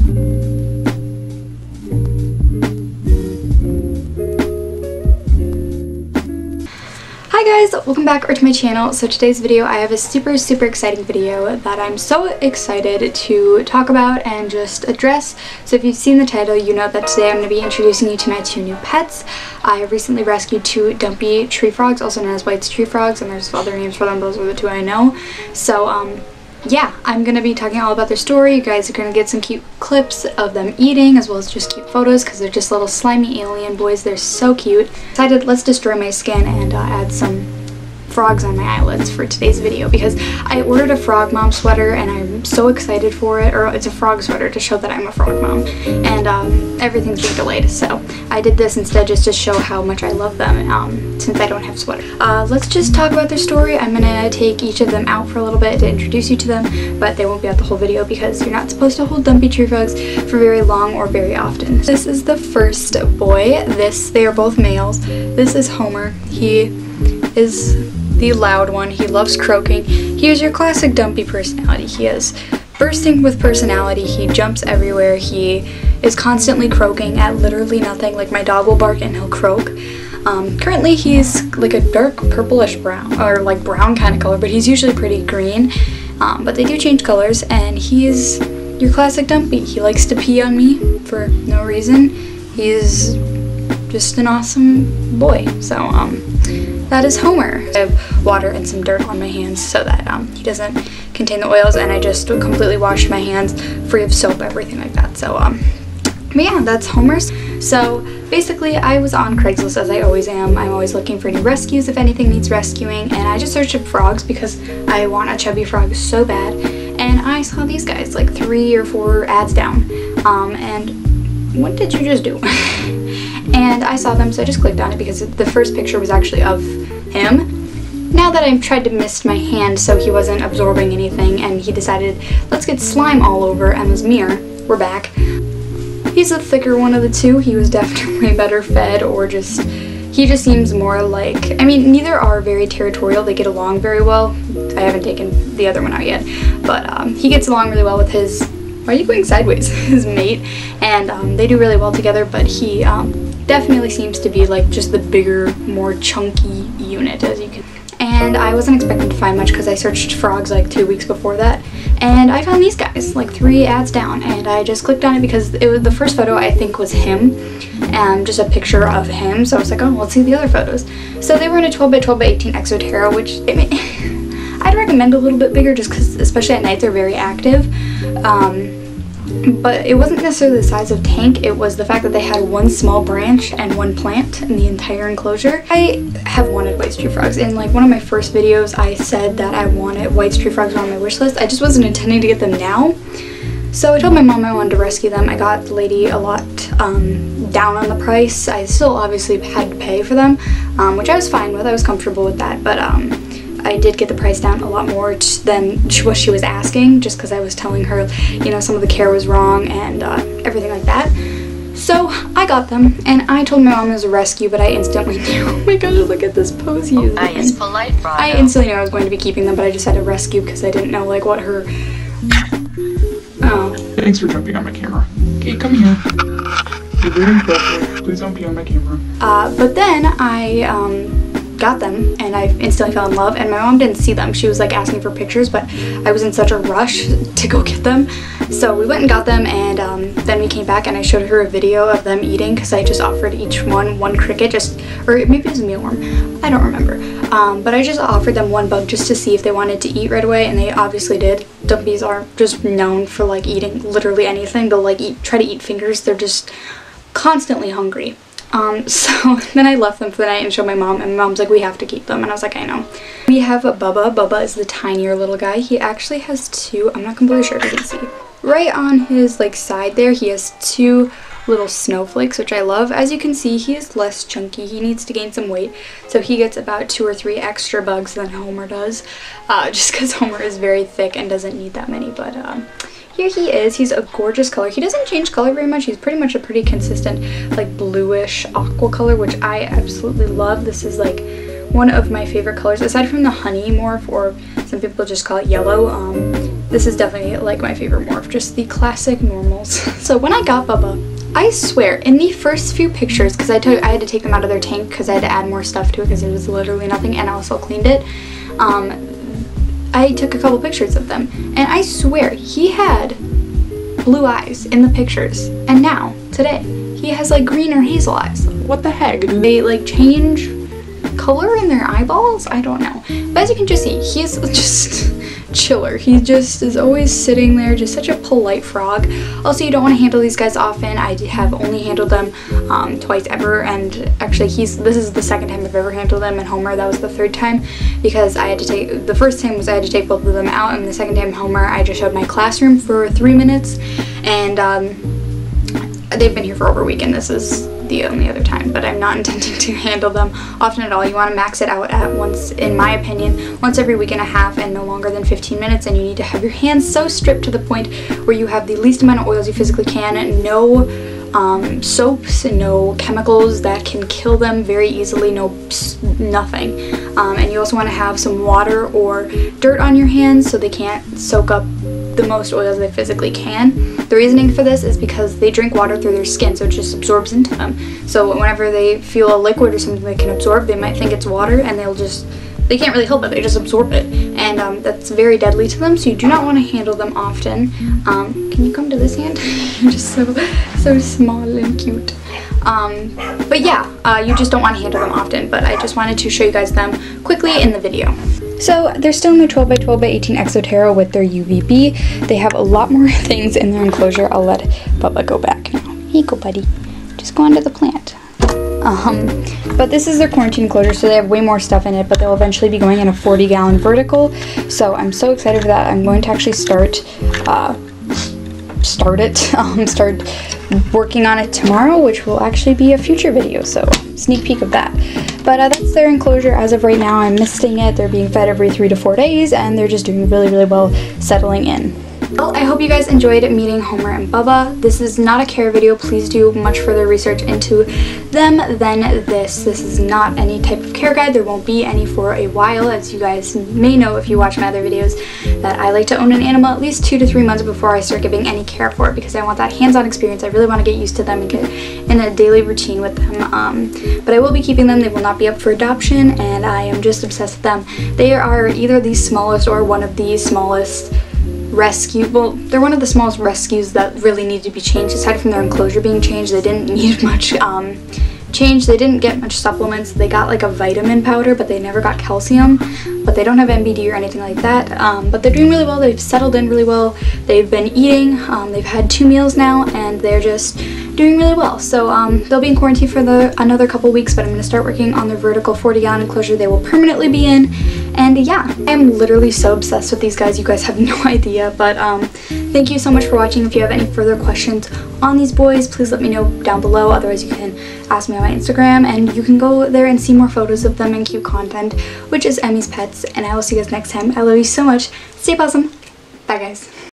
Hi guys, welcome back or to my channel. So today's video I have a super super exciting video that I'm so excited to talk about and just address. So if you've seen the title you know that today I'm going to be introducing you to my two new pets. I recently rescued two dumpy tree frogs also known as White's tree frogs and there's other names for them, those are the two I know. So um, yeah, I'm going to be talking all about their story. You guys are going to get some cute clips of them eating as well as just cute photos because they're just little slimy alien boys. They're so cute. Decided let's destroy my skin and uh, add some frogs on my eyelids for today's video because I ordered a frog mom sweater and I'm so excited for it or it's a frog sweater to show that I'm a frog mom and um, everything's being delayed so I did this instead just to show how much I love them um, since I don't have sweater. Uh, let's just talk about their story. I'm gonna take each of them out for a little bit to introduce you to them but they won't be out the whole video because you're not supposed to hold dumpy tree frogs for very long or very often. This is the first boy. This, they are both males. This is Homer. He is the loud one. He loves croaking. He is your classic dumpy personality. He is bursting with personality. He jumps everywhere. He is constantly croaking at literally nothing. Like my dog will bark and he'll croak. Um, currently he's like a dark purplish brown or like brown kind of color, but he's usually pretty green. Um, but they do change colors and he's your classic dumpy. He likes to pee on me for no reason. He's just an awesome boy. So um, that is Homer. I have water and some dirt on my hands so that um, he doesn't contain the oils and I just completely wash my hands free of soap, everything like that. So um, but yeah, that's Homer's. So basically I was on Craigslist as I always am. I'm always looking for new rescues if anything needs rescuing and I just searched up frogs because I want a chubby frog so bad and I saw these guys like three or four ads down um, and what did you just do? and I saw them so I just clicked on it because the first picture was actually of him. Now that I've tried to mist my hand so he wasn't absorbing anything and he decided let's get slime all over Emma's mirror, we're back. He's a thicker one of the two. He was definitely better fed or just he just seems more like, I mean, neither are very territorial. They get along very well. I haven't taken the other one out yet, but um, he gets along really well with his, why are you going sideways, his mate, and um, they do really well together, but he um, definitely seems to be like just the bigger, more chunky unit as you can. And I wasn't expecting to find much because I searched frogs like two weeks before that. And I found these guys, like three ads down, and I just clicked on it because it was the first photo I think was him, and just a picture of him. So I was like, oh, let's see the other photos. So they were in a 12 by 12 by 18 Exo which I mean, I'd recommend a little bit bigger just because, especially at night, they're very active. Um, but it wasn't necessarily the size of tank, it was the fact that they had one small branch and one plant in the entire enclosure. I have wanted white tree frogs. In like one of my first videos, I said that I wanted white tree frogs on my wish list. I just wasn't intending to get them now. So I told my mom I wanted to rescue them. I got the lady a lot um, down on the price. I still obviously had to pay for them, um, which I was fine with. I was comfortable with that, but um, I did get the price down a lot more than what she was asking just because I was telling her, you know, some of the care was wrong and uh, everything like that. So I got them and I told my mom it was a rescue, but I instantly knew, oh my gosh, look at this pose he is I is polite, I instantly knew I was going to be keeping them, but I just had to rescue because I didn't know like what her, oh. Thanks for jumping on my camera. Okay, come here. You're very pressure. Please don't be on my camera. Uh, but then I, um, got them and I instantly fell in love and my mom didn't see them. She was like asking for pictures but I was in such a rush to go get them. So we went and got them and um, then we came back and I showed her a video of them eating because I just offered each one one cricket just or maybe it was a mealworm. I don't remember. Um, but I just offered them one bug just to see if they wanted to eat right away and they obviously did. Dumpies are just known for like eating literally anything. They'll like eat, try to eat fingers. They're just constantly hungry. Um, so then I left them for the night and showed my mom and my mom's like, we have to keep them. And I was like, I know. We have Bubba. Bubba is the tinier little guy. He actually has two, I'm not completely sure if you can see. Right on his like side there, he has two little snowflakes, which I love. As you can see, he is less chunky. He needs to gain some weight, so he gets about two or three extra bugs than Homer does, uh, just because Homer is very thick and doesn't need that many, but um, here he is. He's a gorgeous color. He doesn't change color very much. He's pretty much a pretty consistent like bluish aqua color, which I absolutely love. This is like one of my favorite colors, aside from the honey morph, or some people just call it yellow. Um, this is definitely like my favorite morph, just the classic normals. so when I got Bubba, I swear, in the first few pictures, because I took I had to take them out of their tank because I had to add more stuff to it because it was literally nothing, and I also cleaned it. Um, I took a couple pictures of them, and I swear he had blue eyes in the pictures, and now today he has like green or hazel eyes. What the heck? They like change color in their eyeballs? I don't know. But as you can just see, he's just chiller. He just is always sitting there, just such a polite frog. Also, you don't want to handle these guys often. I have only handled them um, twice ever, and actually, he's this is the second time I've ever handled them. And Homer, that was the third time because I had to take the first time was I had to take both of them out, and the second time Homer, I just showed my classroom for three minutes, and um, they've been here for over a week, and this is the only other time, but I'm not intending to handle them often at all. You want to max it out at once, in my opinion, once every week and a half and no longer than 15 minutes, and you need to have your hands so stripped to the point where you have the least amount of oils you physically can, no um, soaps no chemicals that can kill them very easily, no nothing. Um, and you also want to have some water or dirt on your hands so they can't soak up the most oil as they physically can. The reasoning for this is because they drink water through their skin, so it just absorbs into them. So whenever they feel a liquid or something they can absorb, they might think it's water and they'll just, they can't really help it, they just absorb it. And um, that's very deadly to them, so you do not want to handle them often. Um, can you come to this hand? You're just so, so small and cute. Um, but yeah, uh, you just don't want to handle them often, but I just wanted to show you guys them quickly in the video. So they're still in their 12 by 12 by 18 Exo Terra with their UVB. They have a lot more things in their enclosure. I'll let Bubba go back now. You go, buddy. Just go onto the plant. Um, but this is their quarantine enclosure, so they have way more stuff in it, but they'll eventually be going in a 40 gallon vertical. So I'm so excited for that. I'm going to actually start, uh, start it, um, start working on it tomorrow, which will actually be a future video, so sneak peek of that. But uh, that's their enclosure as of right now. I'm misting it. They're being fed every three to four days, and they're just doing really, really well settling in. Well, I hope you guys enjoyed meeting Homer and Bubba. This is not a care video. Please do much further research into them than this. This is not any type of care guide. There won't be any for a while, as you guys may know if you watch my other videos, that I like to own an animal at least two to three months before I start giving any care for it because I want that hands-on experience. I really want to get used to them and get in a daily routine with them. Um, but I will be keeping them. They will not be up for adoption, and I am just obsessed with them. They are either the smallest or one of the smallest rescue well they're one of the smallest rescues that really need to be changed aside from their enclosure being changed they didn't need much um, change they didn't get much supplements they got like a vitamin powder but they never got calcium but they don't have MBD or anything like that um, but they're doing really well they've settled in really well they've been eating um, they've had two meals now and they're just doing really well. So um, they'll be in quarantine for the another couple weeks, but I'm going to start working on their vertical 40 gallon enclosure they will permanently be in. And yeah, I'm literally so obsessed with these guys. You guys have no idea. But um, thank you so much for watching. If you have any further questions on these boys, please let me know down below. Otherwise, you can ask me on my Instagram and you can go there and see more photos of them and cute content, which is Emmy's Pets. And I will see you guys next time. I love you so much. Stay awesome. Bye, guys.